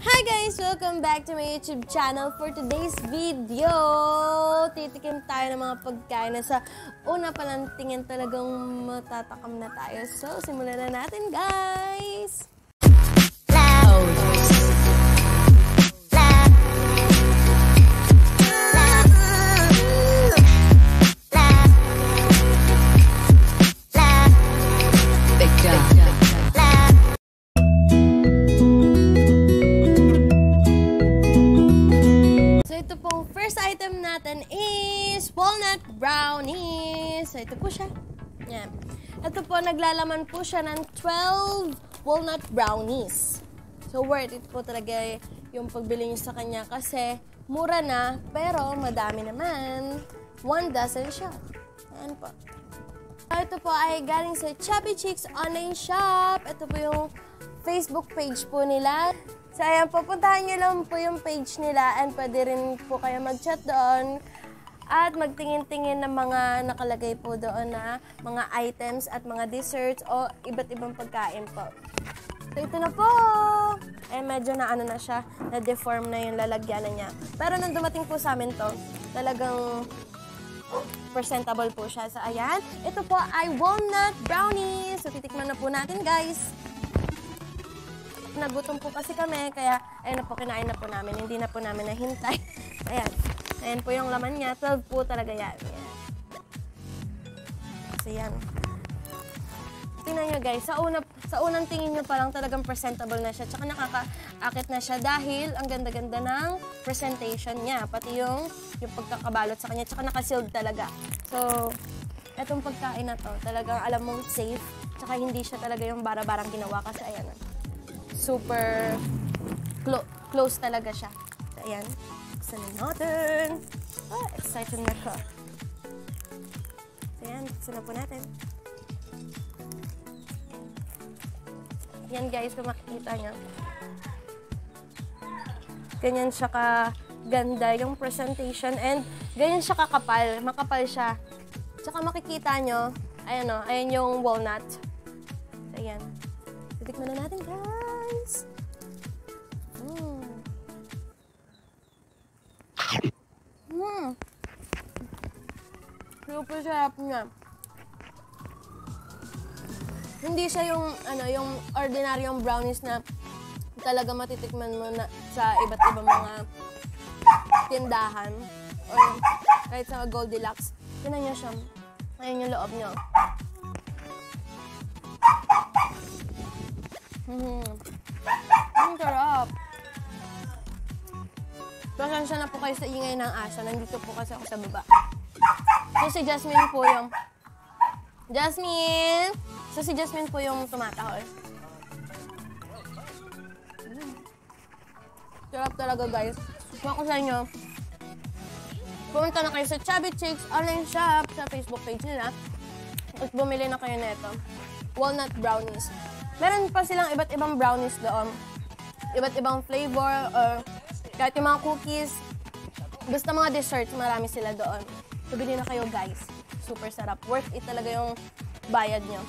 Hi guys! Welcome back to my YouTube channel. For today's video, titikim tayo ng mga pagkain na sa una pa lang tingin talagang matatakam na tayo. So, simulan na natin guys! So, ito po siya. Yan. Ito po, naglalaman po siya ng 12 walnut brownies. So, worth it po talaga yung pagbili niyo sa kanya kasi mura na, pero madami naman. One dozen siya. Yan po. Ito po ay galing sa Chubby Chicks online shop. Ito po yung Facebook page po nila. So, ayan, pupuntahan nyo lang po yung page nila and pwede rin po kayo mag-chat doon at magtingin-tingin ng mga nakalagay po doon na mga items at mga desserts o iba't ibang pagkain po. So, ito na po! Eh, medyo na ano na siya, na-deform na yung lalagyanan niya. Pero nung dumating po sa amin to, talagang presentable po siya. So, ayan. Ito po ay walnut brownies. So, titikman na po natin, guys. Nagutom po kasi kami, kaya ayun na po, kinain na po namin. Hindi na po namin nahintay. ayan. Ayan po yung laman niya. 12 po talaga yan. Ayan. So, yan. Tingnan nyo guys, sa, una, sa unang tingin nyo parang talagang presentable na siya. Tsaka nakakaakit na siya dahil ang ganda-ganda ng presentation niya. Pati yung, yung pagkakabalot sa kanya. Tsaka nakasealed talaga. So, etong pagkain na to, talagang alam mong safe. Tsaka hindi siya talaga yung bara-barang ginawa kasi ayan. Super clo- close talaga siya. So, ayan. Buksan na natin. Ah, excited na ko. So, ayan. Buksan po natin. Yan guys, kung makikita nyo. Ganyan siya ka ganda yung presentation and ganyan siya kakapal. Makapal siya. Tsaka makikita nyo, ayan o, ayan yung walnut. Ayan. Titikman na natin guys. Mm. Mm. Super sarap niya hindi siya yung ano yung ordinaryong brownies na talaga matitikman mo na sa iba't ibang mga tindahan or kahit sa Goldilocks. Tinan niyo siya. Ayan yung loob niyo. Mm. Ang sarap. Pasensya na po kayo sa ingay ng asa. Nandito po kasi ako sa baba. So si Jasmine po yung... Jasmine! So, si Jasmine po yung tumatahol. Sarap talaga, guys. Kung ako sa inyo, pumunta na kayo sa Chubby Chicks online shop sa Facebook page nila at bumili na kayo nito. Walnut brownies. Meron pa silang iba't ibang brownies doon. Iba't ibang flavor or kahit yung mga cookies. Basta mga desserts, marami sila doon. So, bili na kayo, guys. Super sarap. Worth it talaga yung bayad nyo.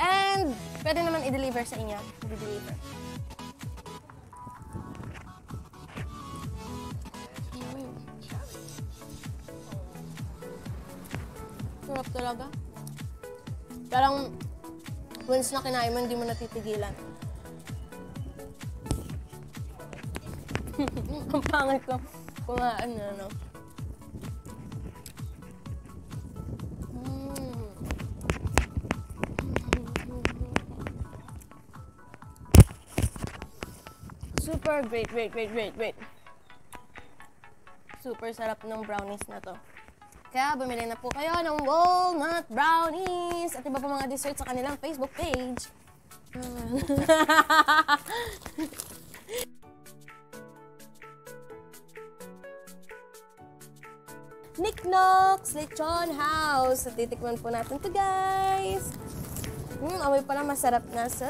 And, pwede naman i-deliver sa inyo. I-deliver. Sarap talaga. Parang, once na kinain mo, hindi mo natitigilan. Ang pangit ko kumaan na, no? Super great, great, great, great, great. Super sarap ng brownies na to. Kaya bumili na po kayo ng walnut brownies at iba pa mga desserts sa kanilang Facebook page. Knox Lechon House. At titikman po natin to guys. Hmm, amoy pala masarap na. So,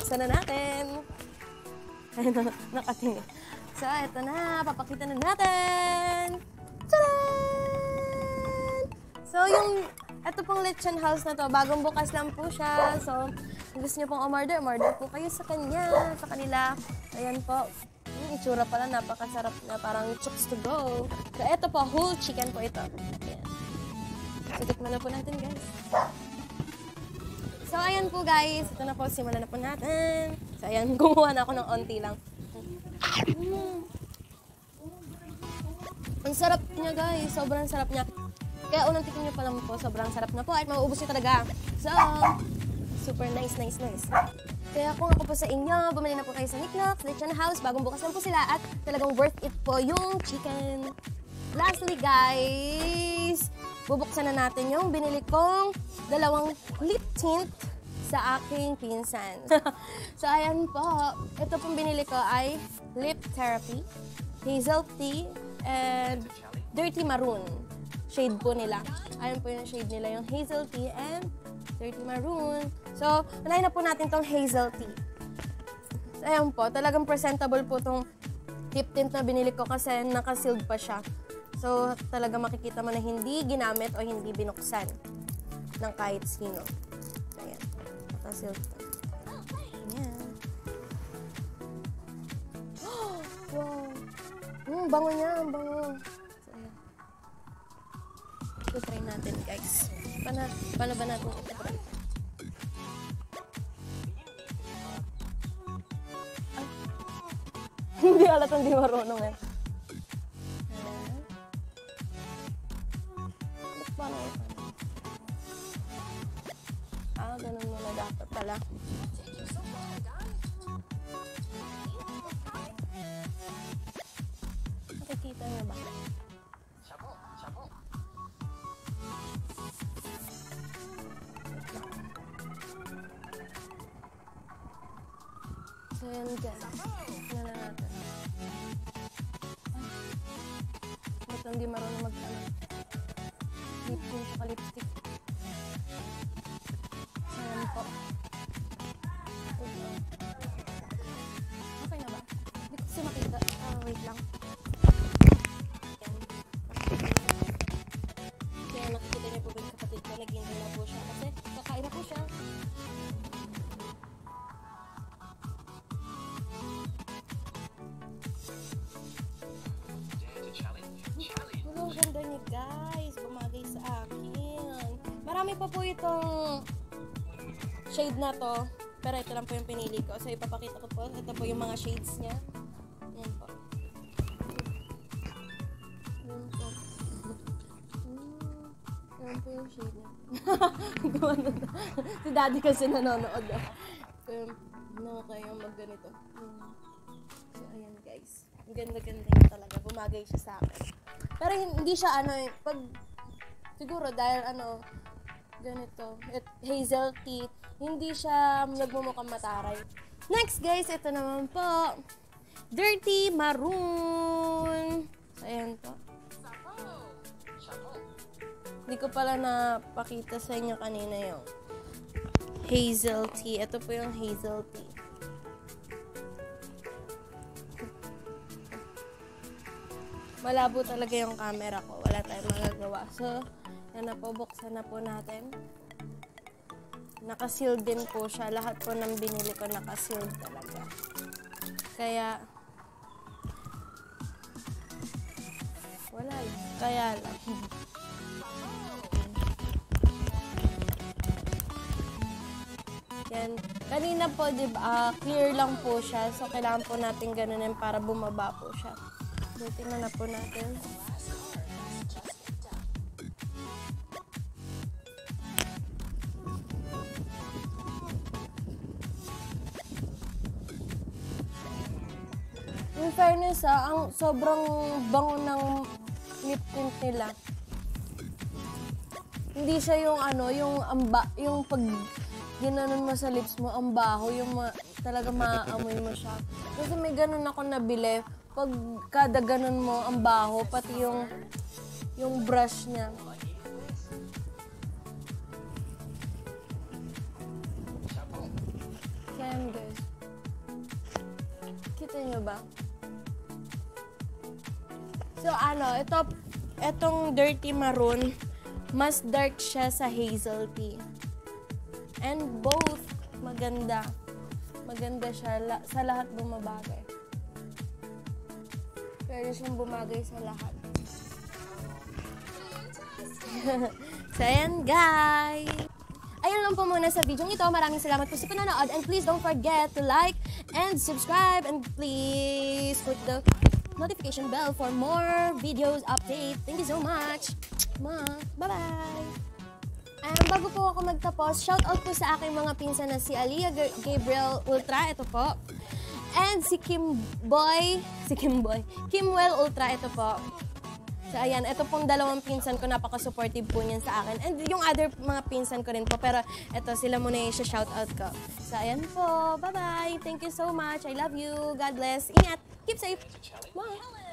buksan na natin. Na, nakatingin. So, ito na. Papakita na natin. Tadaan! So, yung ito pong lechon house na to, bagong bukas lang po siya. So, kung gusto niyo pong umorder, umorder po kayo sa kanya, sa kanila. Ayan po. Yung itsura pala, napakasarap na parang chooks to go. So, ito po, whole chicken po ito. Ayan. So, tikman na po natin, guys. So, ayan po, guys. Ito na po, simulan na po natin. So, ayan, gumawa na ako ng onti lang. Mm. Ang sarap niya, guys. Sobrang sarap niya. Kaya unang tikin niyo pa lang po, sobrang sarap na po at mauubos niyo talaga. So, super nice, nice, nice. Kaya kung ako po sa inyo, bumili na po kayo sa Nicknock, Lechon House, bagong bukas lang po sila at talagang worth it po yung chicken. Lastly guys, bubuksan na natin yung binili kong dalawang lip tint sa aking pinsan. so ayan po, ito pong binili ko ay lip therapy, hazel tea, and dirty maroon shade po nila. Ayan po yung shade nila, yung hazel tea and dirty maroon. So, unahin na po natin tong hazel tea. So, ayan po, talagang presentable po tong tip tint na binili ko kasi naka-sealed pa siya. So, talaga makikita mo na hindi ginamit o hindi binuksan ng kahit sino. So, ayan. Naka-sealed pa. Ayan. wow! Mm, bango niya, ang bango. So, ayan. So, try natin, guys. Paano, paano ba natin ito. Hindi alat hindi marunong eh. Paano ito? Ah, ganun muna dapat pala. Nakikita niyo ba? Guys. Tignan na natin. Ba't hindi marunong mag ano? Lip tint sa lipstick. So, yan po. Okay na ba? Hindi ko kasi makita. Ah, wait lang. Marami pa po itong shade na to. Pero ito lang po yung pinili ko. So, ipapakita ko po. Ito po yung mga shades niya. Yan po. Yan po. Hmm. Yan po yung shade niya. Gumano na. si daddy kasi nanonood. ah. Kaya, ano kayo mag ganito. Hmm. So, ayan guys. Ang ganda-ganda niya talaga. Bumagay siya sa akin. Pero hin- hindi siya ano, eh, pag, siguro dahil ano, ganito, it, hazel tea, hindi siya nagmumukhang mataray. Next guys, ito naman po, dirty maroon. Ayan po. Hindi ko pala napakita sa inyo kanina yung hazel tea. Ito po yung hazel tea. Malabo talaga yung camera ko. Wala tayong magagawa. So, na po. Buksan na po natin. Nakasealed din po siya. Lahat po ng binili ko nakasealed talaga. Kaya, wala lang. Kaya lang. Yan. Kanina po, di ba, ah, clear lang po siya. So, kailangan po natin ganunin para bumaba po siya. So, tingnan na po natin. Ah, ang sobrang bango ng lip tint nila. Hindi siya yung ano, yung amba, yung pag ginanon mo sa lips mo, ang baho, yung ma, talaga maaamoy mo siya. Kasi may ganun ako nabili, pag kada ganun mo, ang baho, pati yung, yung brush niya. Guys. Kita niyo ba? So ano, ito, etong dirty maroon, Mas dark siya sa hazel tea. And both maganda. Maganda siya la- sa lahat bumabagay. Pwede siyang bumagay sa lahat. so, ayan guys! Ayun lang po muna sa video ito. Maraming salamat po sa panonood. And please don't forget to like and subscribe. And please put the notification bell for more videos update. Thank you so much. Ma, bye-bye. And bago po ako magtapos, shout out po sa aking mga pinsan na si Aliyah Ga- Gabriel Ultra, ito po. And si Kim Boy, si Kim Boy, Kimwell Ultra, ito po. So ayan, ito pong dalawang pinsan ko, napaka-supportive po niyan sa akin. And yung other mga pinsan ko rin po, pero ito sila muna yung shout out ko. So ayan po, bye-bye. Thank you so much. I love you. God bless. Ingat. Keep safe. Bye.